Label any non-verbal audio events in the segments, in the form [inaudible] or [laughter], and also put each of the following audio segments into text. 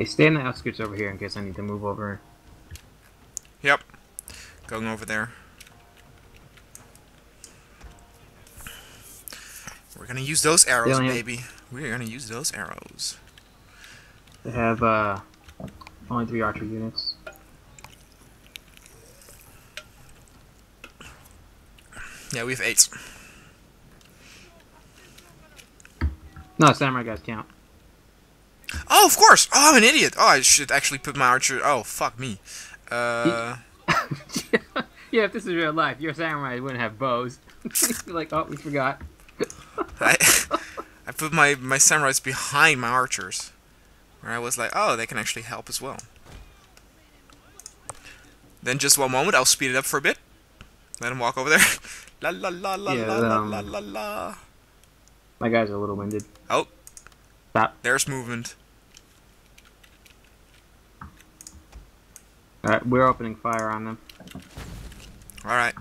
Okay, stay in the outskirts over here in case I need to move over. Yep. Going over there. We're gonna use those arrows, baby. We're gonna use those arrows. They have uh, only three archer units. Yeah, we have eight. No, samurai guys count. Oh, of course! Oh, I'm an idiot! Oh, I should actually put my archer... Oh, fuck me. Uh... [laughs] yeah, if this is real life, your samurai wouldn't have bows. [laughs] Like, oh, we forgot. [laughs] I, I put my, my samurais behind my archers. Where I was like, oh, they can actually help as well. Then just one moment, I'll speed it up for a bit. Let him walk over there. la la la la Yeah, la la um, la la la. My guys are a little winded. Oh. Stop. There's movement. Alright, we're opening fire on them. Alright.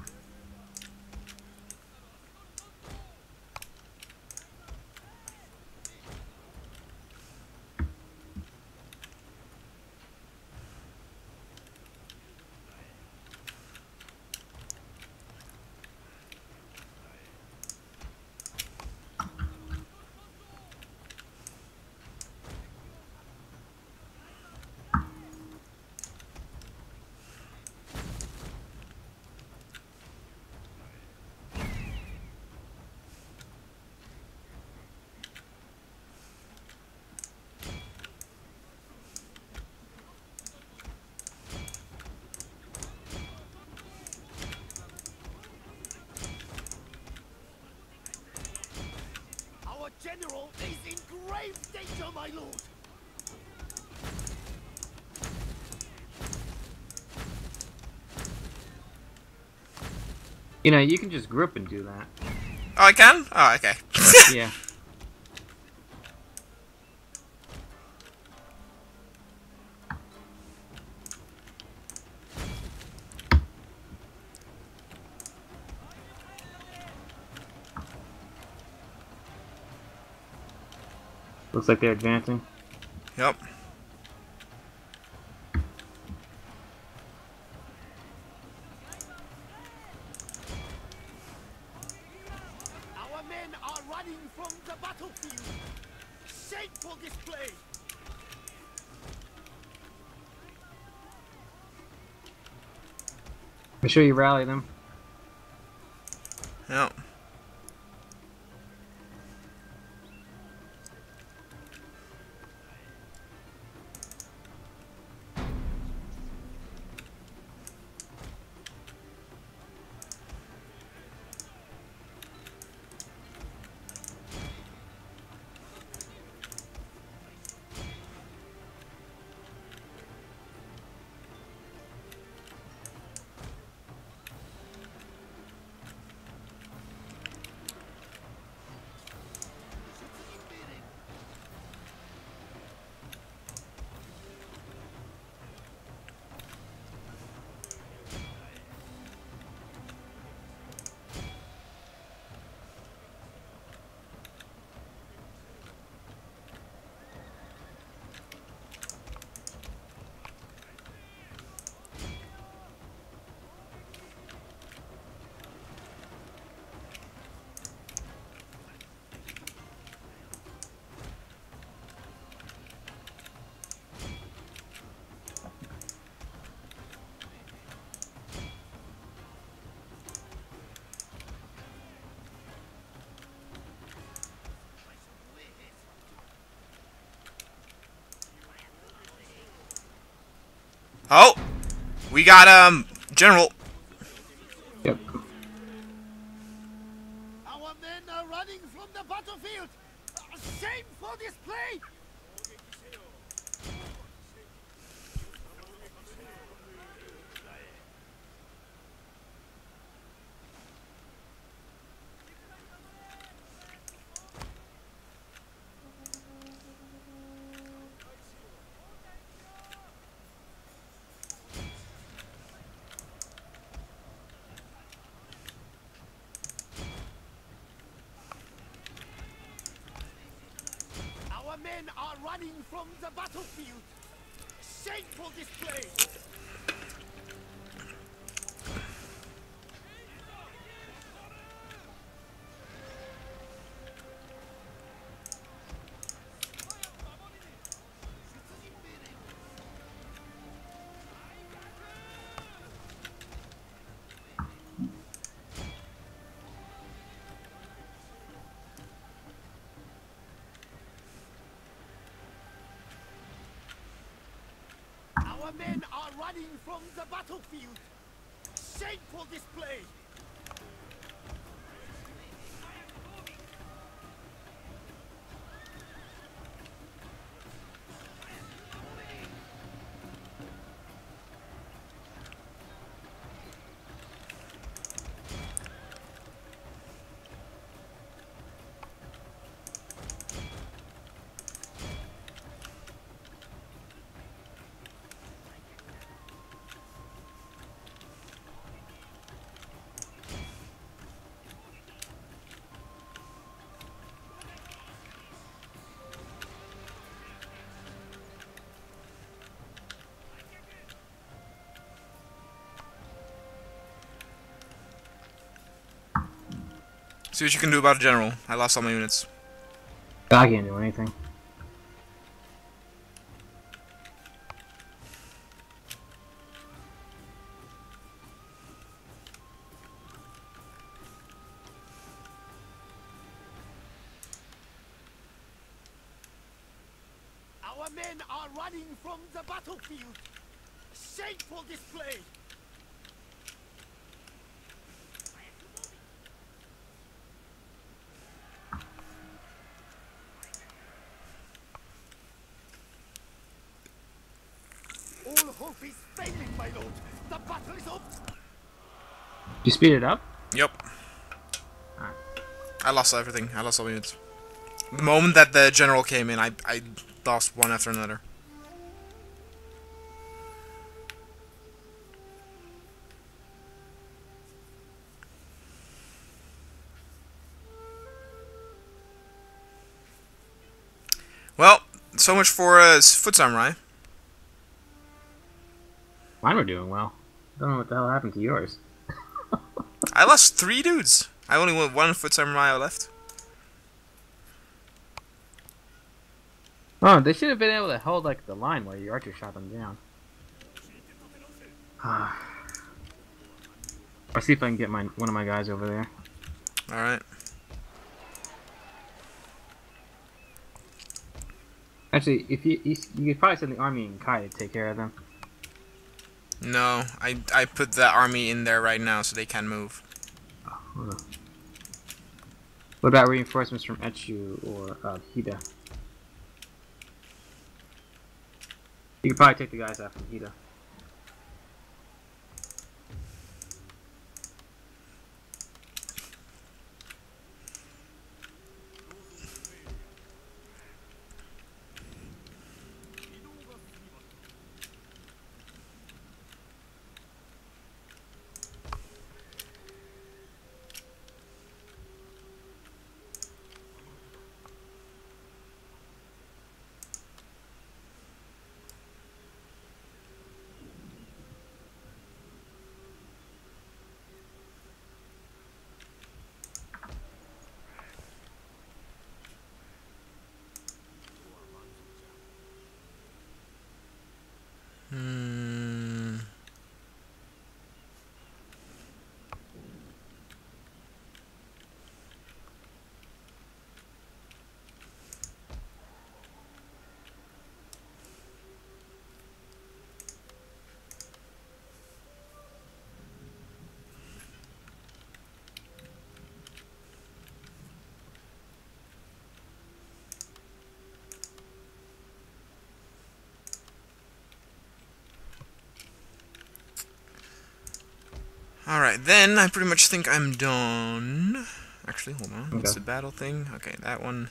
Our general is in grave danger, my lord. You know, you can just group and do that. Oh, I can? Oh, okay. yeah. [laughs] Looks like they're advancing. yep. Our men are running from the battlefield. Shameful display. Make sure you rally them. Oh! We got, um, General. Yep. Our men are running from the battlefield. Shameful display. men are running from the battlefield. Shameful display! Men are running from the battlefield! Shameful display! See what you can do about a general. I lost all my units. I can't do anything. Our men are running from the battlefield! Shameful display! All hope is failing, my lord! The battle is up! You speed it up? Yep. I lost everything. I lost all my units. The moment that the general came in, I, I lost one after another. Well, so much for uh, Foot Samurai. Mine were doing well. I don't know what the hell happened to yours. [laughs] I lost three dudes. I only want one Foot Samurai left. Oh, they should have been able to hold like the line while your archer shot them down. [sighs] I'll see if I can get my one of my guys over there. Alright. Actually, if you you, you could probably send the army and Kai to take care of them. No, I, I put the army in there right now so they can move. What about reinforcements from Etchu or uh, Hida? You could probably take the guys out from Hida. Alright, then I pretty much think I'm done. Actually, hold on. What's Okay. the battle thing? Okay, that one.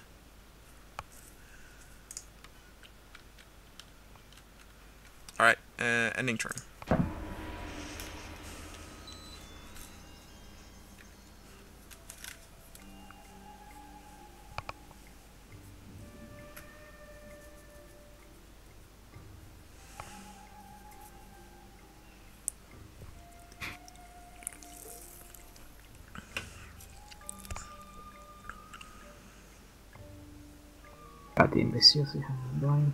Alright, uh, ending turn. این بسیجی هستی حامد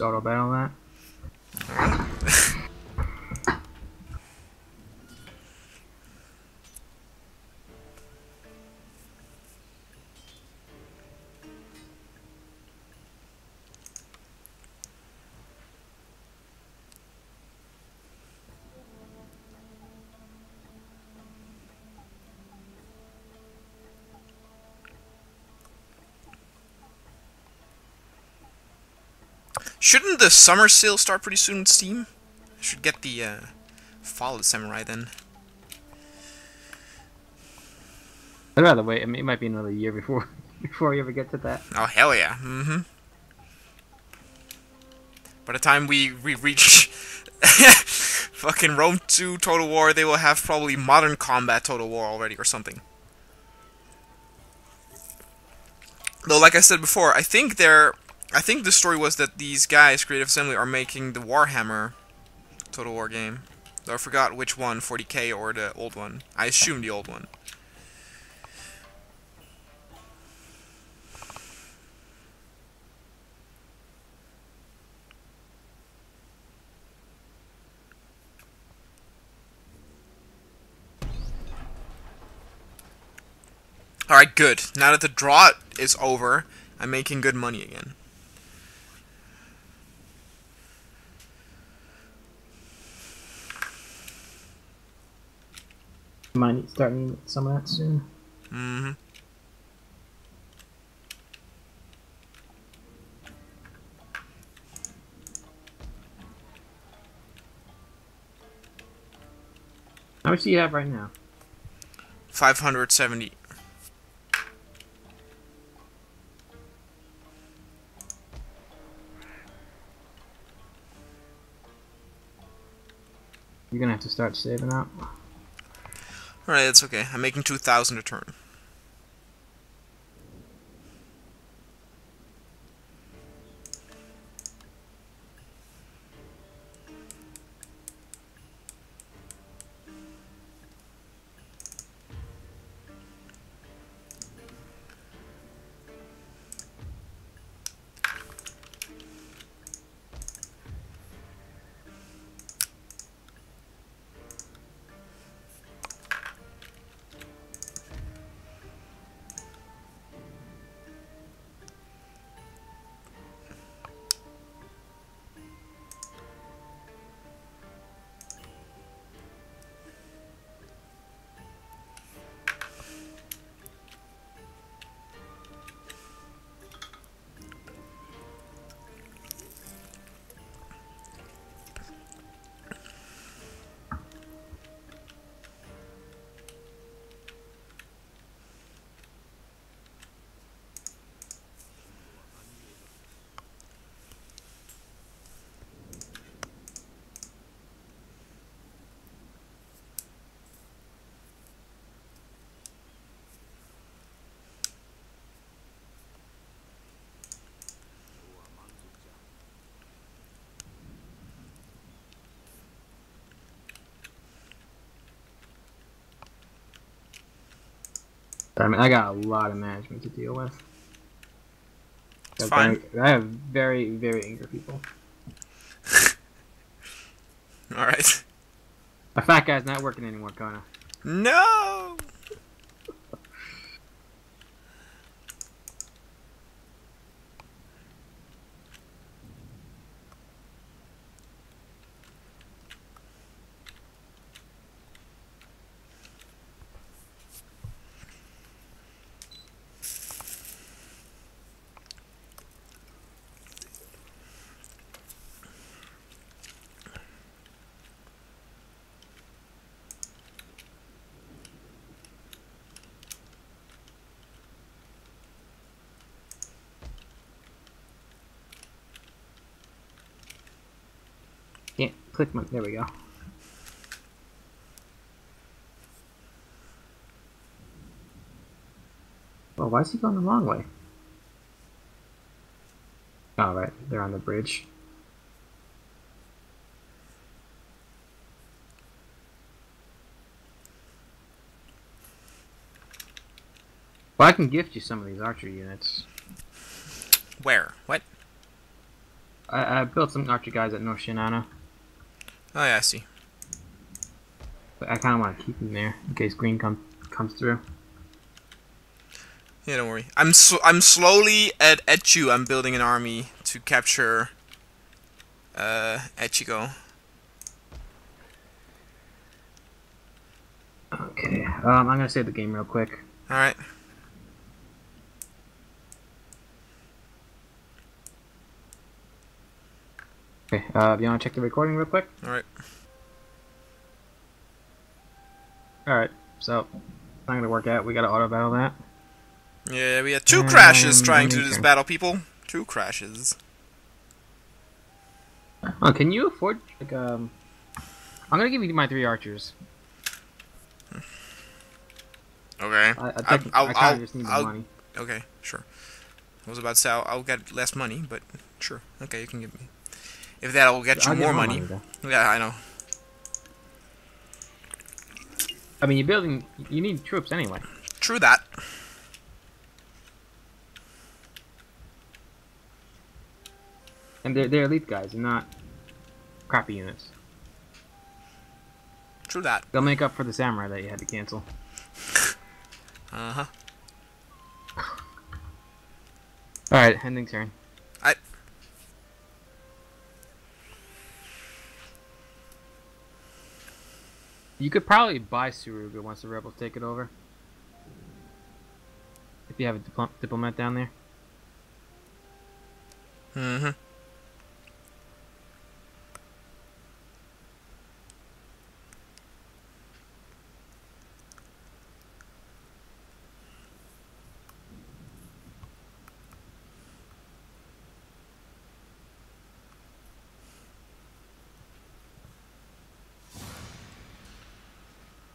Auto battle that. Shouldn't the summer sale start pretty soon with Steam? I should get the uh, Fall of the Samurai then. I'd rather wait. I mean, it might be another year before [laughs] before we ever get to that. Oh hell yeah! Mm-hmm. By the time we we reach [laughs] fucking Rome 2 Total War, they will have probably Modern Combat Total War already or something. Though, like I said before, I think they're. I think the story was that these guys, Creative Assembly, are making the Warhammer Total War game. Though I forgot which one, 40k or the old one. I assume the old one. Alright, good. Now that the draw is over, I'm making good money again. Might need to start needing some of that soon. Mm-hmm. How much do you have right now? 570. You're gonna have to start saving up. Alright, that's okay. I'm making 2,000 a turn. I mean, I got a lot of management to deal with. It's I fine. I have very, very angry people. [laughs] Alright. My fat guy's not working anymore, Kona. No! Click my. There we go. Well, why is he going the wrong way? Oh, right. They're on the bridge. Well, I can gift you some of these archer units. Where? What? I, I built some archer guys at North Shinano, Oh yeah, I see. but I kind of want to keep him there in case green come, comes through. Yeah, don't worry. I'm sl I'm slowly at Etchu. I'm building an army to capture uh Echigo. Okay, um, I'm gonna save the game real quick. All right. Okay, uh, you wanna check the recording real quick? All right. Alright, so, it's not gonna work out. We gotta auto battle that. Yeah, we had two Um, crashes trying to do this battle, people. Two crashes. Oh, can you afford, like, um. I'm gonna give you my three archers. Okay. I, I, I'll- I, I'll- I'll- just need the I'll- money. Okay, sure. I was about to say I'll, I'll get less money, but sure. Okay, you can give me. If that will get you I'll get more money. Yeah, I know. I mean, you're building. You need troops anyway. True that. And they're, they're elite guys, they're not crappy units. True that. They'll make up for the samurai that you had to cancel. [laughs] Uh huh. Alright, ending turn. I- You could probably buy Suruga once the rebels take it over. If you have a dipl- diplomat down there. Mm-hmm.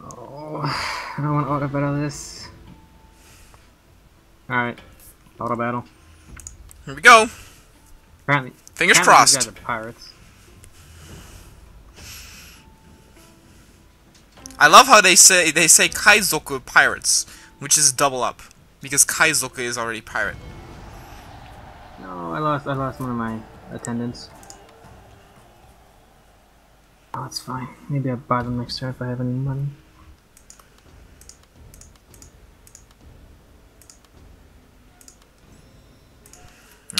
Oh, I don't want to auto battle this. Alright, auto battle. Here we go. Apparently, Fingers apparently crossed. Guys are pirates. I love how they say they say Kaizoku pirates, which is double up because Kaizoku is already pirate. No, I lost. I lost one of my attendants. Oh, it's fine. Maybe I'll buy them next turn if I have any money.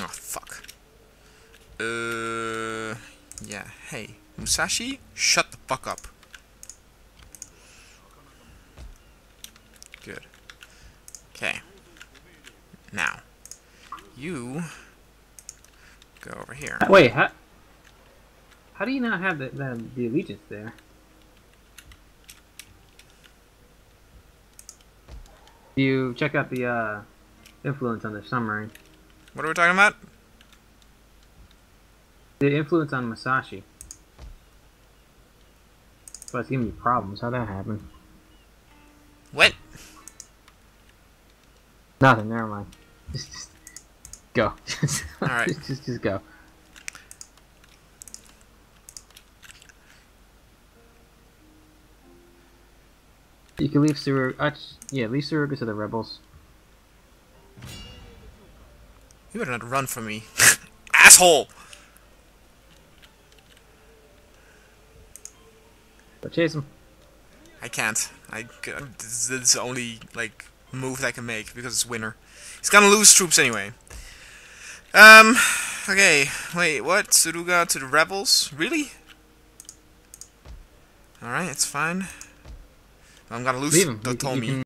Oh fuck. Uh, yeah. Hey, Musashi, shut the fuck up. Good. Okay. Now, you go over here. Wait, how? How do you not have the the, the allegiance there? You check out the uh, influence on the submarine. What are we talking about? The influence on Musashi. But it's giving me problems. How'd that happen? What? Nothing. Never mind. Just, just go. [laughs] Alright. just, just, just go. You can leave Surug. Uh, yeah, leave Suruga to the rebels. You better not run from me, [laughs] asshole. Chase him. I can't. I this is the only like move that I can make because it's winter. He's gonna lose troops anyway. Um. Okay. Wait. What? Suruga to the rebels? Really? All right. It's fine. I'm gonna lose Leave him. the You can- you Tomi. can